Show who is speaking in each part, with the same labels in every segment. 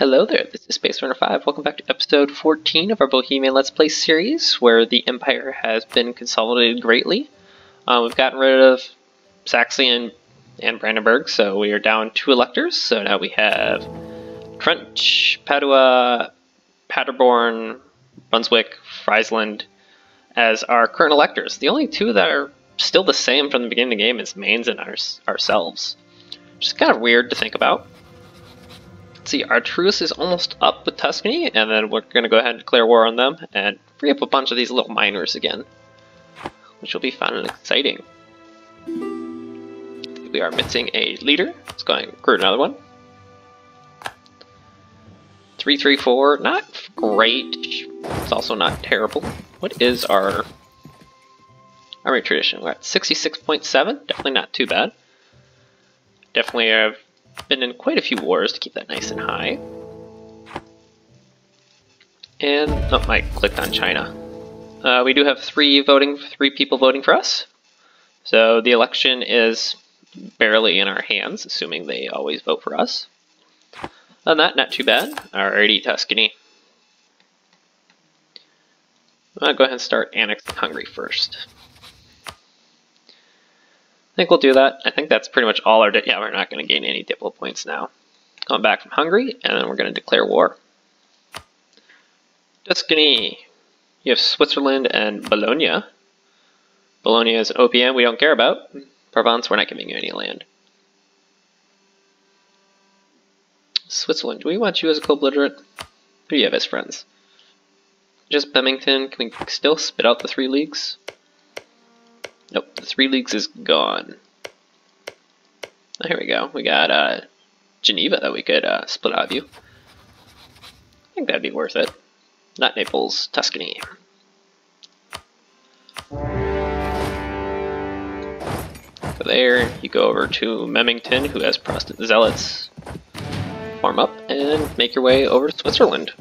Speaker 1: Hello there, this is Space Runner 5. Welcome back to episode 14 of our Bohemian Let's Play series, where the Empire has been consolidated greatly. Uh, we've gotten rid of Saxony and, and Brandenburg, so we are down two electors. So now we have Trent, Padua, Paderborn, Brunswick, Friesland as our current electors. The only two that are still the same from the beginning of the game is Mainz and our, ourselves. Which is kind of weird to think about see, our truce is almost up with Tuscany, and then we're going to go ahead and declare war on them and free up a bunch of these little minors again, which will be fun and exciting. We are missing a leader. Let's go and recruit another one. 334, not great. It's also not terrible. What is our army tradition? We're at 66.7, definitely not too bad. Definitely have been in quite a few wars to keep that nice and high. And, oh, I clicked on China. Uh, we do have three voting, three people voting for us. So the election is barely in our hands, assuming they always vote for us. On that, not too bad. Alrighty, Tuscany. I'll go ahead and start annexing Hungary first. I think we'll do that. I think that's pretty much all our... Yeah, we're not going to gain any Diplo points now. Going back from Hungary, and then we're going to declare war. Tuscany. You have Switzerland and Bologna. Bologna is an OPM we don't care about. Provence, we're not giving you any land. Switzerland, do we want you as a co-belligerent? Who do you have as friends? Just Bennington, can we still spit out the three leagues? Nope, the three leagues is gone. Oh, here we go. We got uh, Geneva that we could uh, split out of you. I think that'd be worth it. Not Naples, Tuscany. So there, you go over to Memmington, who has Protestant zealots. Farm up and make your way over to Switzerland.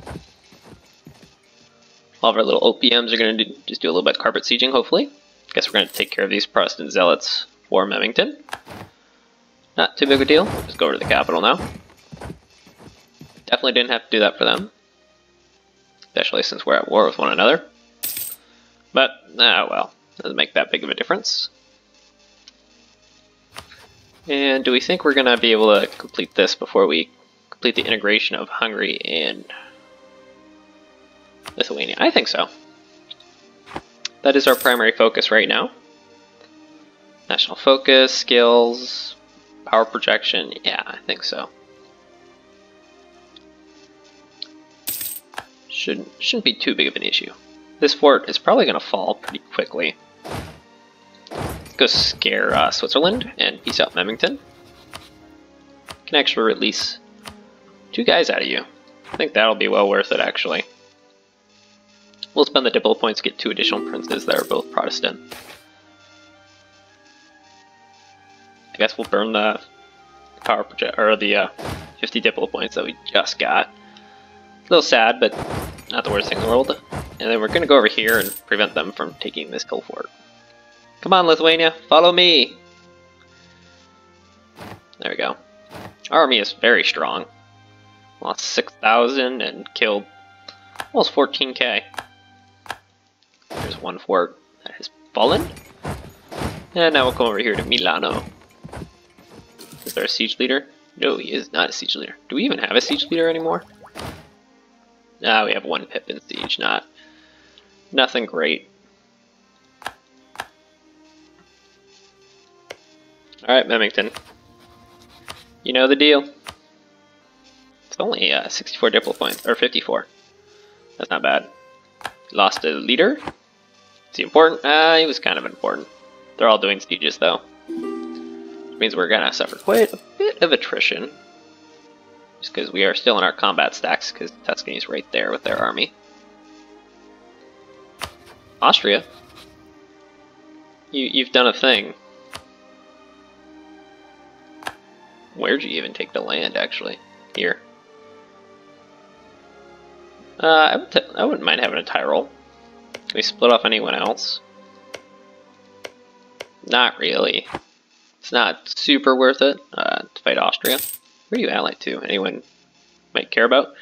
Speaker 1: All of our little OPMs are going to just do a little bit of carpet sieging, hopefully. Guess we're going to take care of these Protestant zealots for Memmington. Not too big a deal. Just go over to the capital now. Definitely didn't have to do that for them. Especially since we're at war with one another. But, ah well. Doesn't make that big of a difference. And do we think we're going to be able to complete this before we complete the integration of Hungary and Lithuania? I think so. That is our primary focus right now. National focus, skills, power projection. Yeah, I think so. Shouldn't, shouldn't be too big of an issue. This fort is probably going to fall pretty quickly. Go scare uh, Switzerland and peace out Memmington. Can actually release two guys out of you. I think that'll be well worth it actually. We'll spend the Diplo points to get two additional princes that are both Protestant. I guess we'll burn the power project or the uh, 50 Diplo points that we just got. A little sad, but not the worst thing in the world. And then we're gonna go over here and prevent them from taking this hill fort. Come on, Lithuania, follow me! There we go. Our army is very strong. Lost 6,000 and killed almost 14k. There's one fort that has fallen. And now we'll come over here to Milano. Is there a siege leader? No, he is not a siege leader. Do we even have a siege leader anymore? Ah, we have one pip in siege, not nothing great. Alright, Memington. You know the deal. It's only uh, 64 Diplo points, or 54. That's not bad. Lost a leader. Is he important? Uh, he was kind of important. They're all doing sieges, though. Which means we're gonna suffer quite a bit of attrition. Just because we are still in our combat stacks, because Tuscany's right there with their army. Austria? You, you've done a thing. Where'd you even take the land, actually? Here. Uh, I, would I wouldn't mind having a Tyrol. Can we split off anyone else? Not really. It's not super worth it uh, to fight Austria. Who are you allied to? Anyone might care about.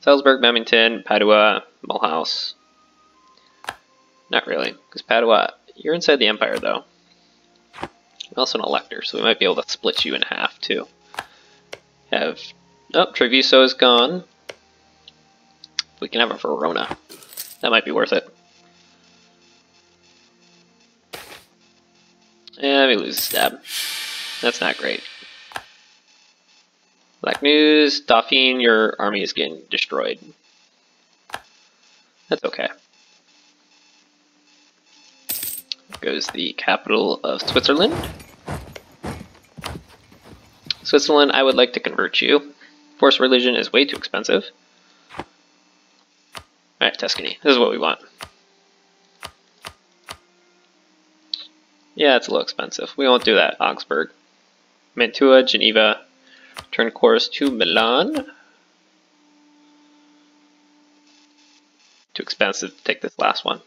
Speaker 1: Salzburg, Memmington, Padua, Mulhouse. Not really, because Padua, you're inside the Empire though. You're also an elector, so we might be able to split you in half too. Have, oh, Treviso is gone. We can have a Verona. That might be worth it. And we lose a stab. That's not great. Black news, Dauphine, your army is getting destroyed. That's okay. Goes the capital of Switzerland. Switzerland, I would like to convert you. Force religion is way too expensive. Alright, Tuscany. This is what we want. Yeah, it's a little expensive. We won't do that. Augsburg. Mantua, Geneva. Turn course to Milan. Too expensive to take this last one.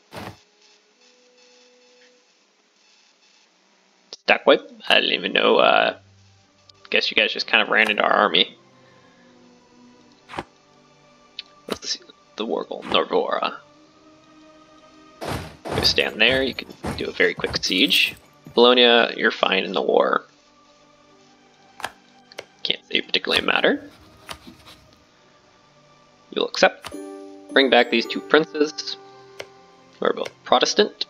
Speaker 1: Stack wipe? I didn't even know. Uh, guess you guys just kind of ran into our army. Let's see. The Wargle, Novara. Stand there, you can do a very quick siege. Bologna, you're fine in the war. Can't say particularly matter. You'll accept. Bring back these two princes, who are both Protestant.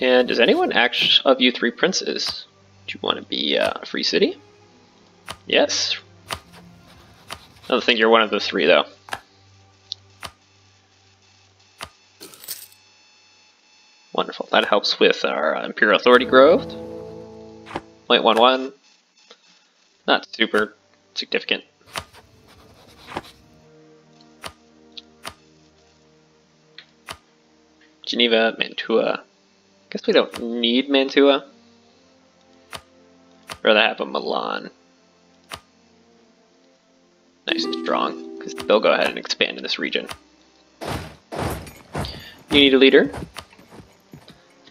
Speaker 1: And does anyone actually, of you three princes, do you want to be uh, a free city? Yes. I don't think you're one of the three, though. Wonderful. That helps with our uh, Imperial Authority growth. 0.11. Not super significant. Geneva, Mantua. I guess we don't need Mantua. Rather have a Milan. Nice and strong, because they'll go ahead and expand in this region. You need a leader.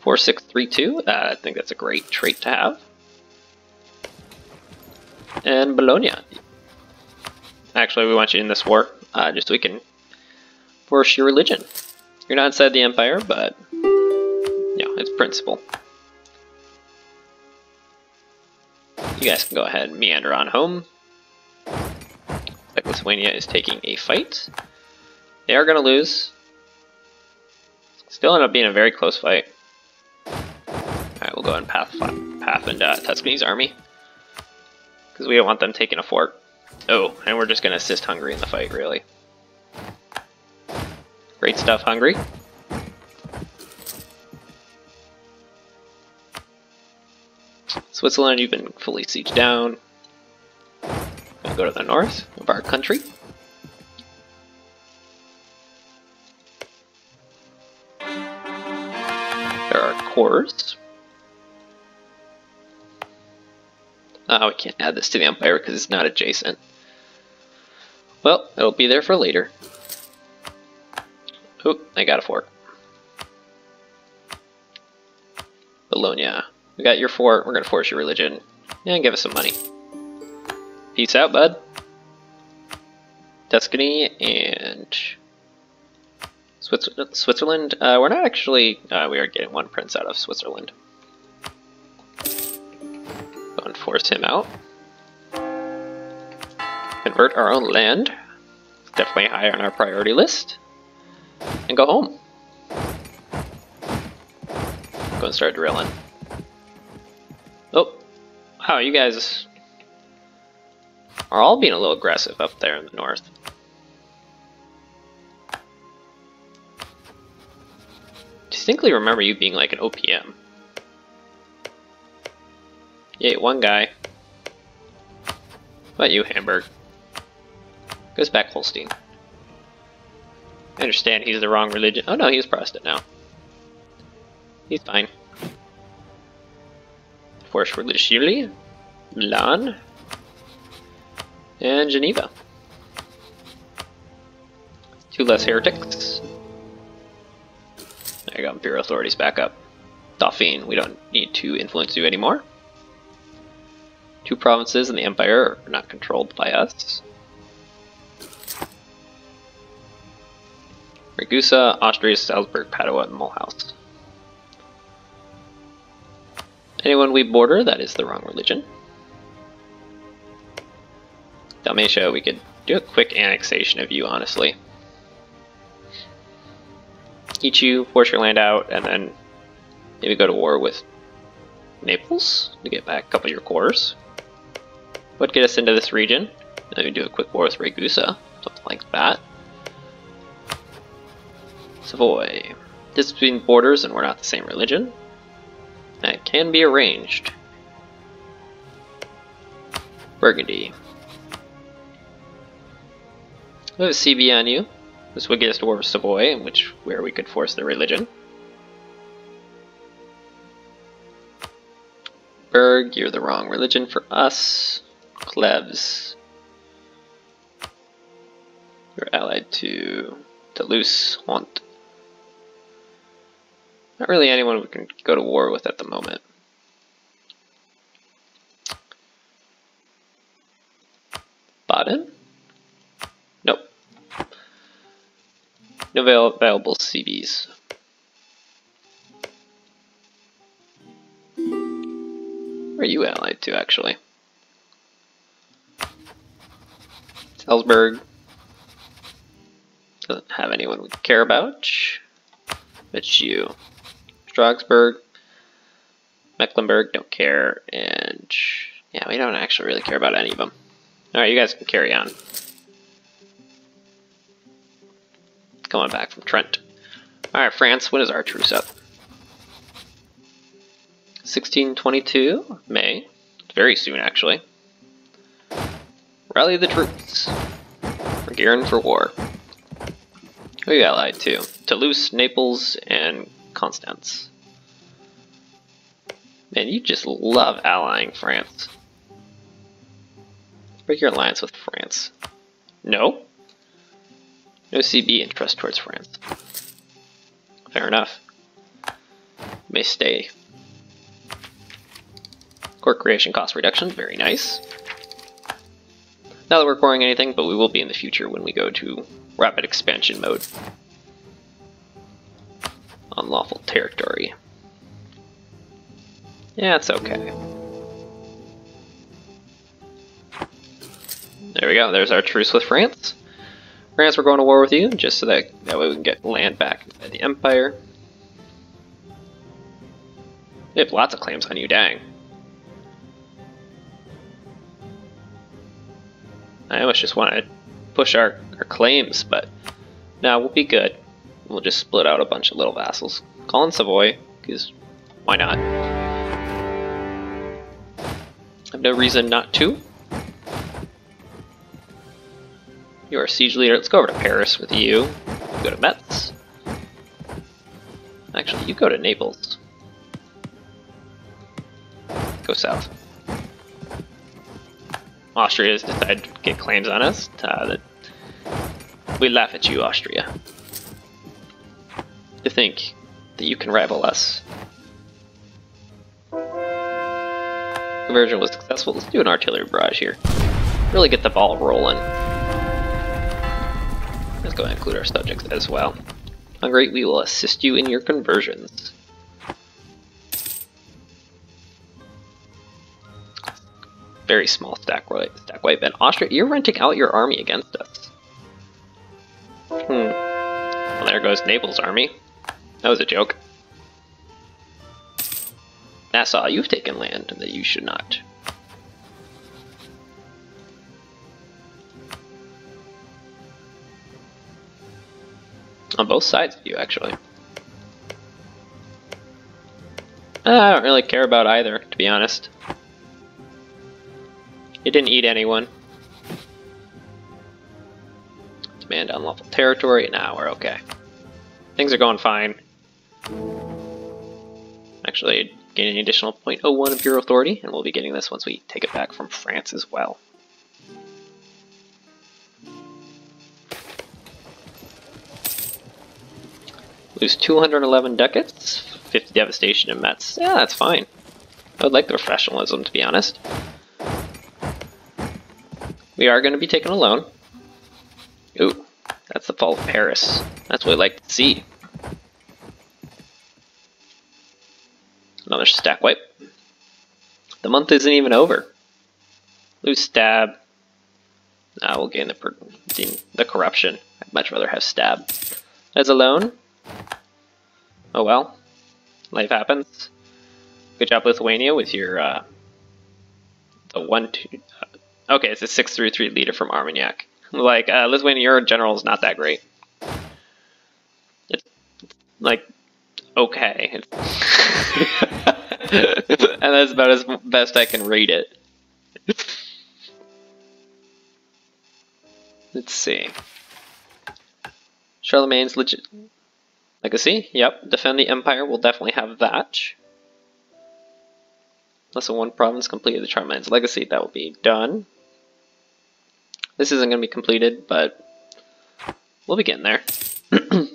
Speaker 1: 4632, uh, I think that's a great trait to have. And Bologna. Actually, we want you in this war, uh, just so we can force your religion. You're not inside the Empire, but, know, it's principle. You guys can go ahead and meander on home. Like Lithuania is taking a fight. They are going to lose. Still end up being a very close fight. Go and path, path into uh, Tuscany's army. Because we don't want them taking a fort. Oh, and we're just going to assist Hungary in the fight, really. Great stuff, Hungary. Switzerland, you've been fully sieged down. Gonna go to the north of our country. There are cores. Oh, we can't add this to the Empire because it's not adjacent. Well, it'll be there for later. Oh, I got a fort. Bologna. We got your fort. We're going to force your religion. And give us some money. Peace out, bud. Tuscany and Switzerland. Uh, we're not actually... Uh, we are getting one prince out of Switzerland force him out. Convert our own land. Definitely high on our priority list. And go home. Go and start drilling. Oh, wow, you guys are all being a little aggressive up there in the north. Distinctly remember you being like an OPM. Yay, one guy. About you, Hamburg? Goes back Holstein. I understand he's the wrong religion. Oh no, he's Protestant now. He's fine. Force religiously. Milan. And Geneva. Two less heretics. There you go, Imperial authorities back up. Dauphine, we don't need to influence you anymore. Two provinces in the Empire are not controlled by us. Ragusa, Austria, Salzburg, Padua, and Mulhouse. Anyone we border, that is the wrong religion. Dalmatia, we could do a quick annexation of you, honestly. Eat you, force your land out, and then maybe go to war with Naples to get back a couple of your cores. Would get us into this region. Let me do a quick war with Ragusa, something like that. Savoy. This between borders and we're not the same religion. That can be arranged. Burgundy. We have a CB on you. This would get us to war with Savoy, which where we could force the religion. Berg, you're the wrong religion for us. Cleves. You're allied to Toulouse, Want. Not really anyone we can go to war with at the moment. Baden? Nope. No available CBs. Where are you allied to, actually? Salzburg. Doesn't have anyone we care about. It's you. Strasbourg, Mecklenburg, don't care, and yeah, we don't actually really care about any of them. Alright, you guys can carry on. Coming back from Trent. Alright, France, when is our truce up? 1622, May. Very soon, actually. Rally the troops. We're gearing for war. Who you allied to? Toulouse, Naples, and Constance. Man, you just love allying France. Break your alliance with France. No? No CB interest towards France. Fair enough. May stay. Core creation cost reduction, very nice. Not that we're coring anything, but we will be in the future when we go to rapid expansion mode. Unlawful territory. Yeah, it's okay. There we go, there's our truce with France. France, we're going to war with you, just so that, that way we can get land back by the Empire. They have lots of claims on you, dang. I almost just want to push our, our claims, but now we'll be good. We'll just split out a bunch of little vassals. Call in Savoy, because why not? I have no reason not to. You're a siege leader. Let's go over to Paris with you. Go to Metz. Actually, you go to Naples. Go south. Austria has decided to get claims on us. Uh, that we laugh at you, Austria. To think that you can rival us. Conversion was successful. Let's do an artillery barrage here. Really get the ball rolling. Let's go and include our subjects as well. Hungary, we will assist you in your conversions. Very small stack wipe. Stack wipe. And Austria, you're renting out your army against us. Hmm. Well, there goes Naples' army. That was a joke. Nassau, you've taken land that you should not. On both sides of you, actually. Uh, I don't really care about either, to be honest. It didn't eat anyone. Demand unlawful territory. Now we're okay. Things are going fine. Actually, gaining an additional 0.01 Imperial Authority, and we'll be getting this once we take it back from France as well. Lose 211 ducats, 50 devastation in Metz. Yeah, that's fine. I would like the professionalism, to be honest. We are going to be taking a loan. Ooh, That's the fall of Paris. That's what we like to see. Another stack wipe. The month isn't even over. Lose stab. Ah, we'll gain the, the corruption. I'd much rather have stab. As alone. Oh well. Life happens. Good job, Lithuania, with your uh, the one two. Okay, it's a six three three leader from Armagnac. Like uh, Lithuania, your general is not that great. It's like okay, and that's about as best I can read it. Let's see. Charlemagne's legit legacy. Yep, defend the empire. We'll definitely have that. Unless one province completed the Charlemagne's legacy, that will be done. This isn't going to be completed, but we'll be getting there.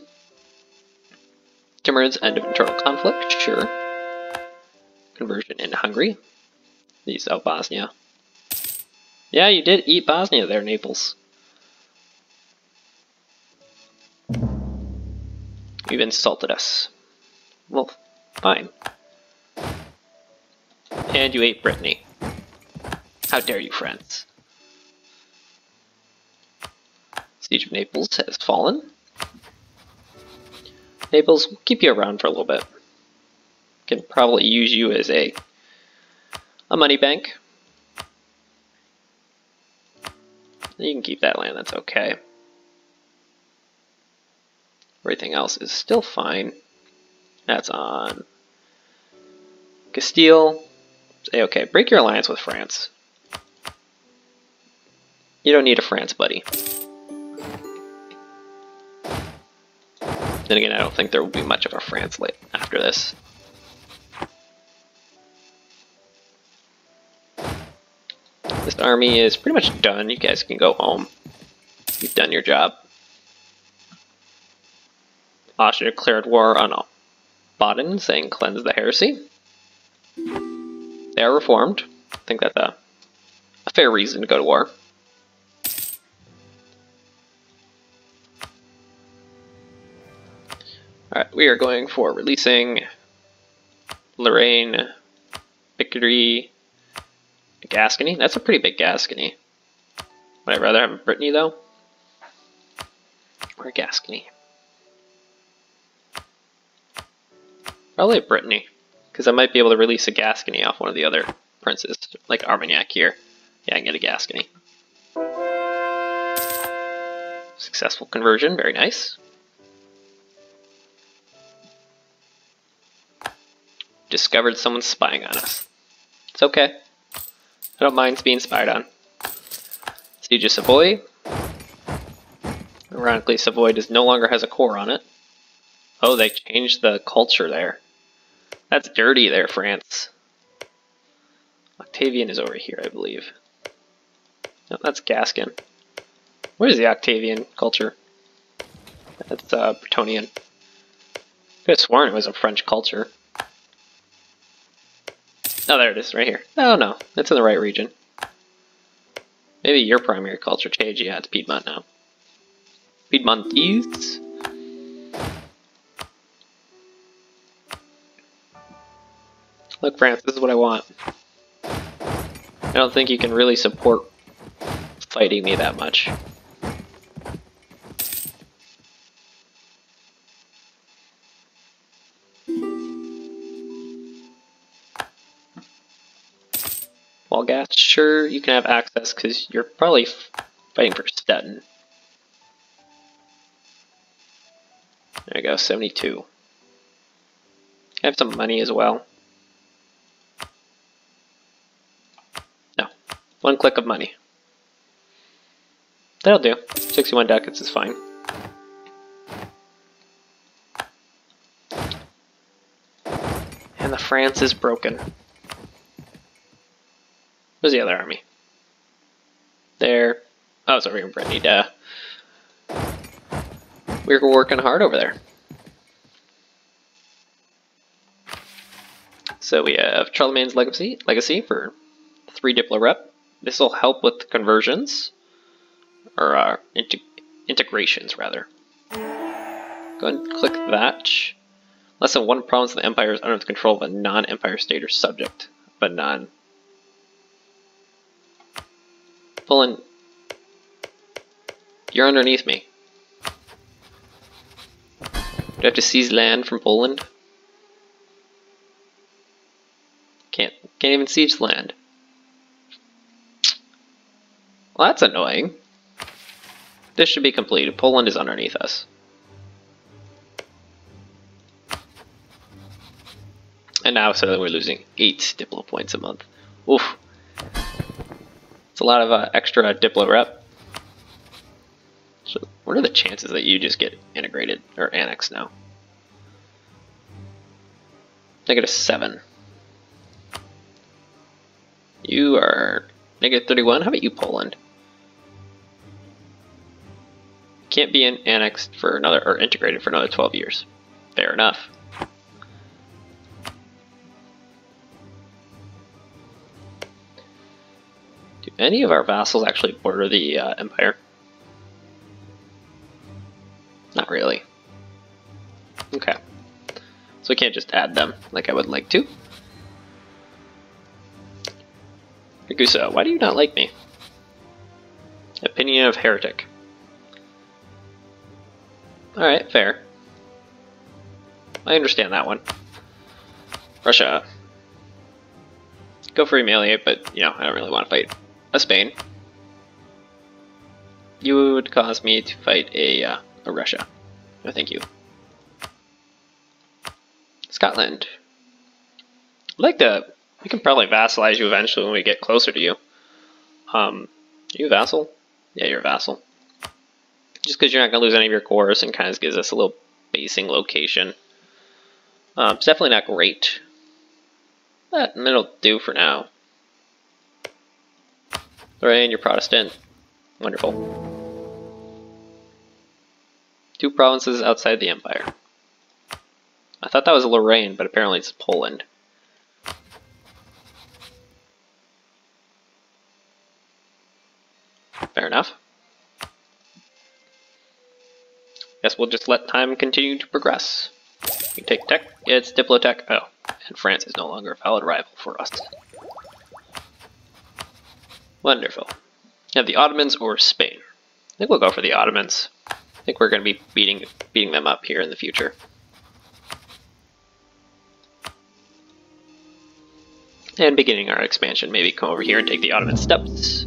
Speaker 1: Timurid's end of internal conflict, sure. Conversion in Hungary. These out Bosnia. Yeah, you did eat Bosnia there, Naples. You've insulted us. Well, fine. And you ate Brittany. How dare you, friends. Siege of Naples has fallen. Naples, we'll keep you around for a little bit. Can probably use you as a a money bank. You can keep that land, that's okay. Everything else is still fine. That's on Castile. Say, okay, break your alliance with France. You don't need a France buddy. Then again, I don't think there will be much of a France after this. This army is pretty much done. You guys can go home. You've done your job. Austria declared war on Baden, saying cleanse the heresy. They are reformed. I think that's a, a fair reason to go to war. Alright, we are going for releasing Lorraine, Picardy, Gascony. That's a pretty big Gascony. Would I rather have Brittany though? Or Gascony? Probably Brittany, because I might be able to release a Gascony off one of the other princes, like Armagnac here. Yeah, I can get a Gascony. Successful conversion, very nice. Discovered someone spying on us. It's okay. I don't mind being spied on. Siege of Savoy. Ironically, Savoy does no longer has a core on it. Oh, they changed the culture there. That's dirty there, France. Octavian is over here, I believe. No, that's Gascon. Where is the Octavian culture? That's uh, Bretonnian. I could have sworn it was a French culture. Oh, there it is, right here. Oh, no, it's in the right region. Maybe your primary culture changed. Yeah, it's Piedmont now. Piedmontese? Look, France, this is what I want. I don't think you can really support fighting me that much. Sure, you can have access because you're probably fighting for Stettin. There you go, 72. I have some money as well. No. One click of money. That'll do. 61 ducats is fine. And the France is broken. Where's the other army? There. Oh, over here in Brittany, duh. We are working hard over there. So we have Charlemagne's legacy, legacy for three Diplo rep. This will help with conversions or uh, integrations rather. Go ahead and click that. Less than one province of the empire is under the control of a non-empire state or subject, but none. Poland, you're underneath me. Do I have to seize land from Poland? Can't can't even seize land. Well, that's annoying. This should be completed. Poland is underneath us. And now suddenly we're losing 8 Diplo points a month. Oof. It's a lot of uh, extra Diplo rep. So what are the chances that you just get integrated or annexed now? Negative 7. You are negative 31. How about you, Poland? Can't be annexed for another or integrated for another 12 years. Fair enough. Any of our vassals actually border the uh, empire? Not really. Okay. So we can't just add them like I would like to. Ragusa, why do you not like me? Opinion of heretic. Alright, fair. I understand that one. Russia. Go for Emilia, but, you know, I don't really want to fight a Spain, you would cause me to fight a, uh, a Russia. No, thank you. Scotland. I'd like to. We can probably vassalize you eventually when we get closer to you. Um, you a vassal? Yeah, you're a vassal. Just because you're not going to lose any of your cores and kind of gives us a little basing location. Um, it's definitely not great. But it'll do for now. Lorraine, you're Protestant. Wonderful. Two provinces outside the Empire. I thought that was Lorraine, but apparently it's Poland. Fair enough. Guess we'll just let time continue to progress. We take tech, it's Diplotech. Oh, and France is no longer a valid rival for us. Wonderful. Now the Ottomans or Spain? I think we'll go for the Ottomans. I think we're going to be beating beating them up here in the future. And beginning our expansion, maybe come over here and take the Ottoman steppes.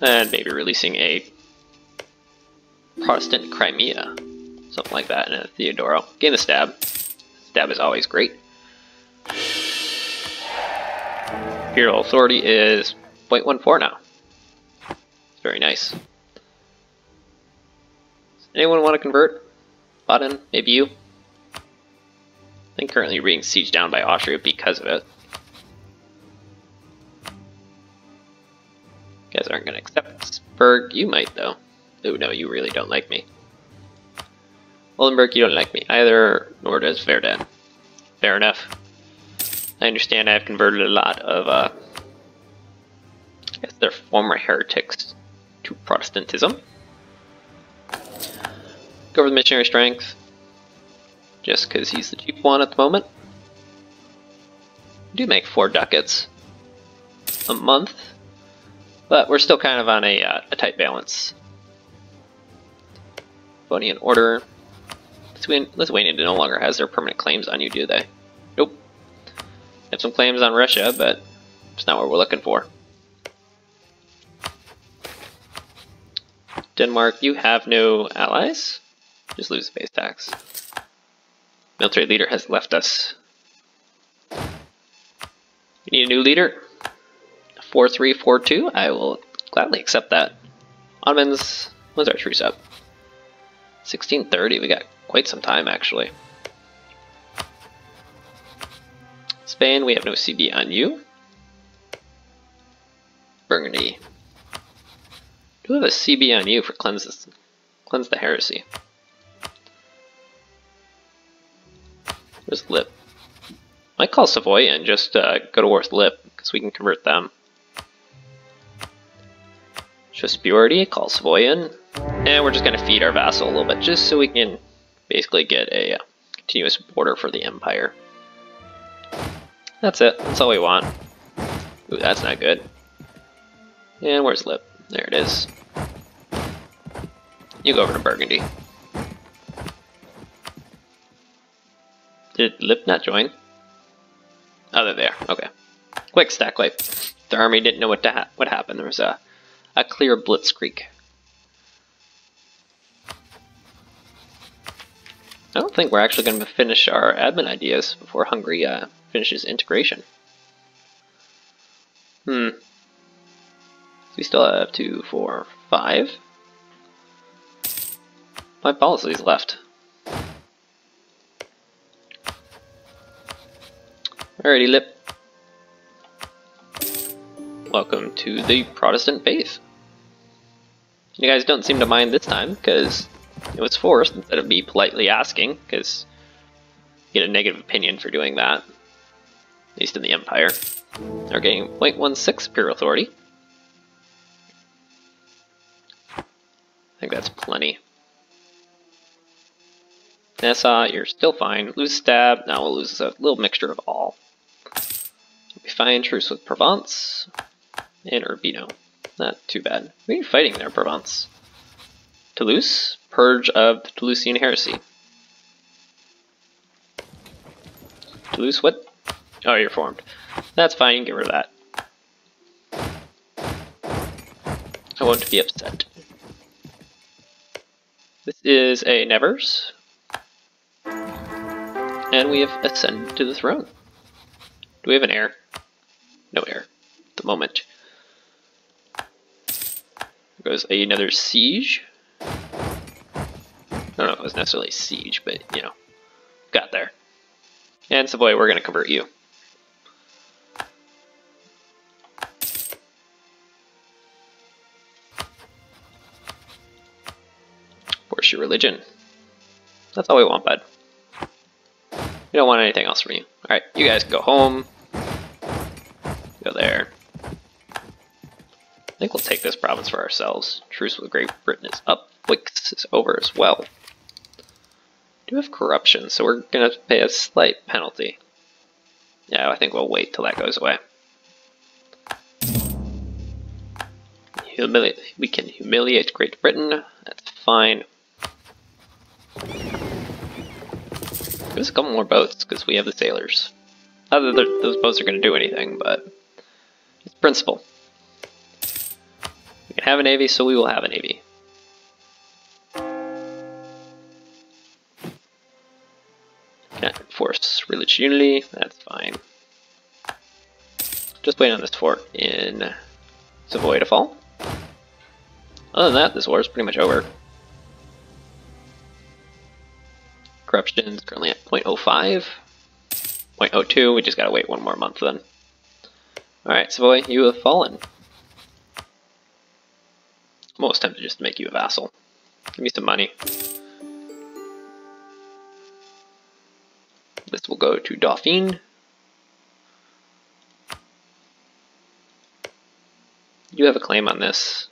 Speaker 1: And maybe releasing a Protestant Crimea. Something like that in a Theodoro. Gain the stab. Stab is always great. Imperial Authority is 0.14 now. It's very nice. Does anyone want to convert? Baden, maybe you? I think currently you're being sieged down by Austria because of it. You guys aren't going to accept Berg. You might, though. Oh, no, you really don't like me. Oldenburg, you don't like me either, nor does Verden. Fair enough. I understand I've converted a lot of, uh, I guess they're former heretics to Protestantism. Go for the missionary strength, just because he's the cheap one at the moment. do make four ducats a month, but we're still kind of on a, uh, a tight balance. Livonian Order. Lithuania no longer has their permanent claims on you, do they? Have some claims on Russia, but it's not what we're looking for. Denmark, you have no allies. Just lose base tax. Military leader has left us. Need a new leader. 4342, I will gladly accept that. Ottomans, when's our truce up? 1630, we got quite some time actually. Spain, we have no CB on you. Burgundy. Do we have a CB on you for cleanse, cleanse the heresy. Where's Lip? Might call Savoy and just uh, go to war with Lip, because we can convert them. Shospurity, call Savoy in, and we're just going to feed our vassal a little bit just so we can basically get a uh, continuous border for the Empire. That's it. That's all we want. Ooh, that's not good. And where's Lip? There it is. You go over to Burgundy. Did Lip not join? Oh, they're there. Okay. Quick stack wipe. The army didn't know what to ha what happened. There was a a clear blitzkrieg. I don't think we're actually going to finish our admin ideas before Hungary uh, finishes integration. Hmm. we still have two, four, five. Five policies left. Alrighty, Lip. Welcome to the Protestant faith. You guys don't seem to mind this time, because it was forced instead of me politely asking, because you get a negative opinion for doing that. At least in the Empire. They're getting 0.16 Imperial Authority. I think that's plenty. Nassau, you're still fine. Lose stab, now we'll lose a little mixture of all. We find truce with Provence and Urbino. Not too bad. What are you fighting there, Provence? Toulouse? Purge of the Toulousian heresy. Toulouse, what? Oh, you're formed. That's fine, you can get rid of that. I won't be upset. This is a Nevers. And we have ascended to the throne. Do we have an heir? No heir at the moment. There goes another siege. I don't know if it was necessarily siege, but you know, got there. And Savoy, we're going to convert you. Your religion. That's all we want, bud. We don't want anything else from you. Alright, you guys go home. Go there. I think we'll take this province for ourselves. Truce with Great Britain is up. Wix is over as well. We Do have corruption, so we're going to pay a slight penalty. Yeah, I think we'll wait till that goes away. Humili we can humiliate Great Britain. That's fine. Give us a couple more boats, because we have the sailors. Not that those boats are going to do anything, but it's principle. We can have a navy, so we will have a navy. Can't enforce religious unity, that's fine. Just wait on this fort in Savoy to fall. Other than that, this war is pretty much over. Corruption is currently at 0.05. 0.02, we just gotta wait one more month then. Alright, Savoy, you have fallen. I'm almost tempted just to make you a vassal. Give me some money. This will go to Dauphine. You have a claim on this.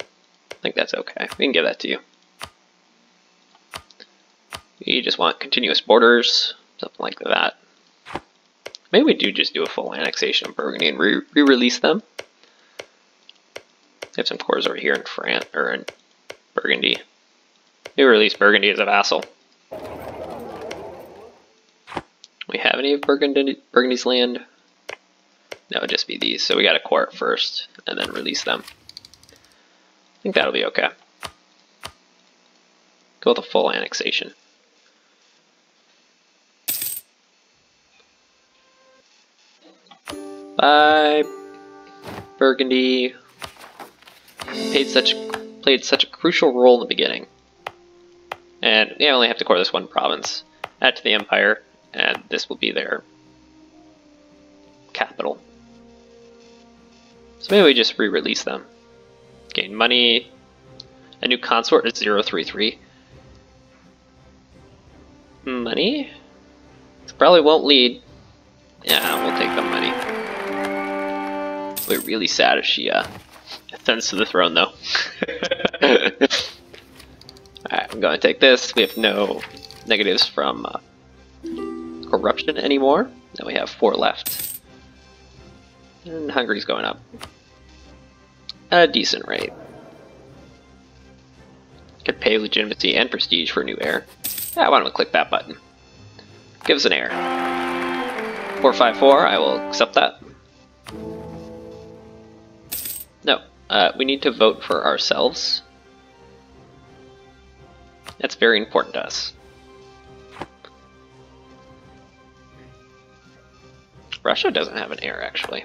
Speaker 1: I think that's okay. We can give that to you. You just want continuous borders, something like that. Maybe we do just do a full annexation of Burgundy and re-release them. We have some cores over here in France or in Burgundy. We release Burgundy as a vassal. We have any of Burgundy, Burgundy's land? That would just be these. So we got to core first and then release them. I think that'll be okay. Go with a full annexation. Bye, Burgundy. Played such played such a crucial role in the beginning, and they only have to core this one province. Add to the empire, and this will be their capital. So maybe we just re-release them. Gain money. A new consort is 033. Money? Probably won't lead. Yeah, we'll take the money. We're really sad if she uh, ascends to the throne, though. Alright, I'm going to take this. We have no negatives from uh, corruption anymore. Now we have four left. And Hungary's going up. At a decent rate. Could pay legitimacy and prestige for a new heir. Yeah, why don't we click that button? Give us an heir. 454, I will accept that. Uh, we need to vote for ourselves. That's very important to us. Russia doesn't have an heir, actually.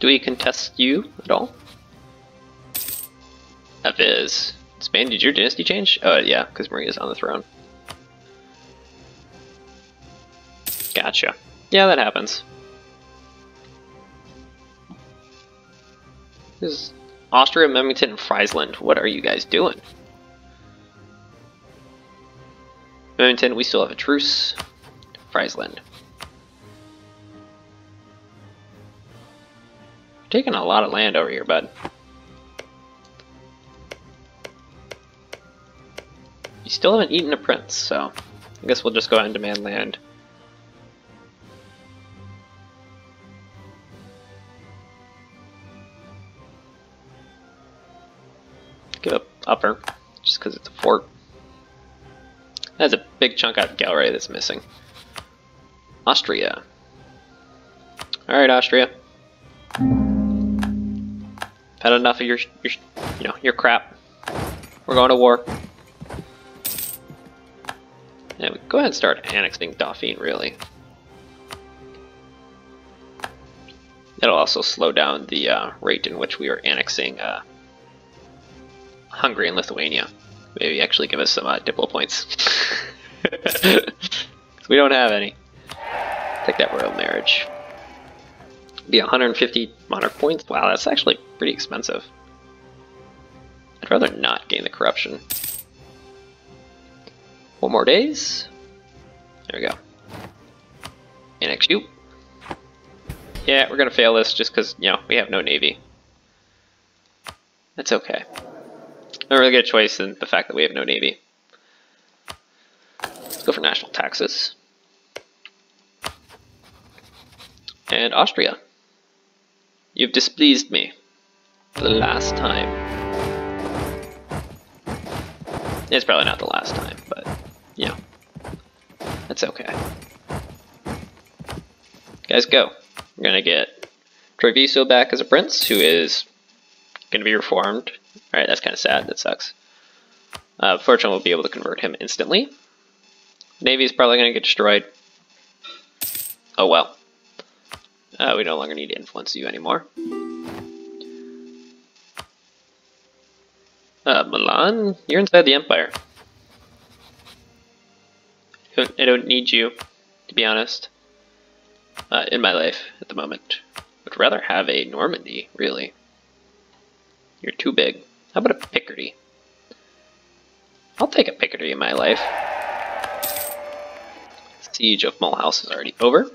Speaker 1: Do we contest you at all? Is. Spain, did your dynasty change? Oh, yeah, because Maria's on the throne. Gotcha. Yeah, that happens. This is Austria, Memington, and Friesland. What are you guys doing? Memington, we still have a truce. Friesland. taking a lot of land over here, bud. You still haven't eaten a prince, so I guess we'll just go ahead and demand land. Big chunk out of Galray that's missing. Austria. Alright, Austria. I've Had enough of your, your, you know, your crap. We're going to war. Yeah, go ahead and start annexing Dauphine, really. It'll also slow down the uh, rate in which we are annexing uh, Hungary and Lithuania. Maybe actually give us some uh, Diplo points. we don't have any. Take that royal marriage be 150 monarch points. Wow, that's actually pretty expensive. I'd rather not gain the corruption. Four more days. There we go. Annex you. Yeah, we're gonna fail this just because, you know, we have no navy. That's okay. Not really good choice in the fact that we have no navy. Let's go for national taxes. And Austria. You've displeased me. For the last time. It's probably not the last time, but, yeah. That's okay. Guys, go. We're gonna get Treviso back as a prince, who is gonna be reformed. Alright, that's kind of sad. That sucks. Uh, fortunately, we'll be able to convert him instantly. Navy is probably gonna get destroyed. Oh well. Uh, we no longer need to influence you anymore. Uh, Milan, you're inside the Empire. I don't need you, to be honest, uh, in my life at the moment. Would rather have a Normandy, really. You're too big. How about a Picardy? I'll take a Picardy in my life. Siege of Mulhouse is already over.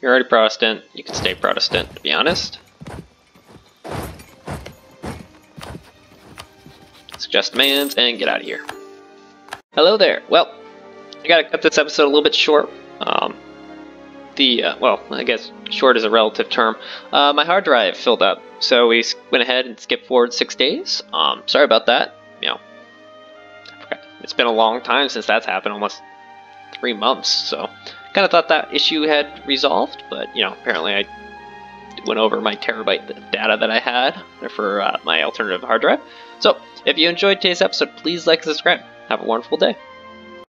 Speaker 1: You're already Protestant. You can stay Protestant, to be honest. Suggest demands and get out of here. Hello there. Well, I gotta cut this episode a little bit short. Um, the, uh, well, I guess short is a relative term. Uh, my hard drive filled up, so we went ahead and skipped forward six days. Um, sorry about that. You know, it's been a long time since that's happened, almost three months, so Kind of thought that issue had resolved, but you know, apparently I went over my terabyte data that I had for uh, my alternative hard drive. So, if you enjoyed today's episode, please like and subscribe. Have a wonderful day.